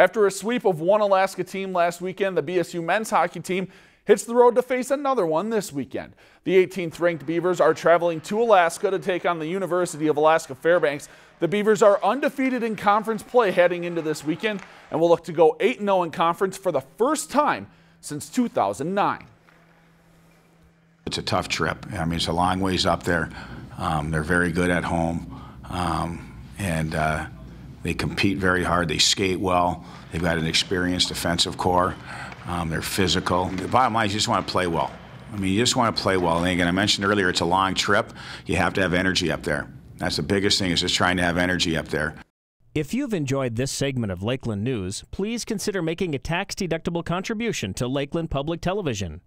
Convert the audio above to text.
After a sweep of one Alaska team last weekend, the BSU men's hockey team hits the road to face another one this weekend. The 18th ranked Beavers are traveling to Alaska to take on the University of Alaska Fairbanks. The Beavers are undefeated in conference play heading into this weekend and will look to go 8-0 in conference for the first time since 2009. It's a tough trip. I mean, it's a long ways up there. Um, they're very good at home, um, and uh, they compete very hard. They skate well. They've got an experienced defensive core. Um, they're physical. The bottom line is you just want to play well. I mean, you just want to play well. And again, I mentioned earlier, it's a long trip. You have to have energy up there. That's the biggest thing is just trying to have energy up there. If you've enjoyed this segment of Lakeland News, please consider making a tax-deductible contribution to Lakeland Public Television.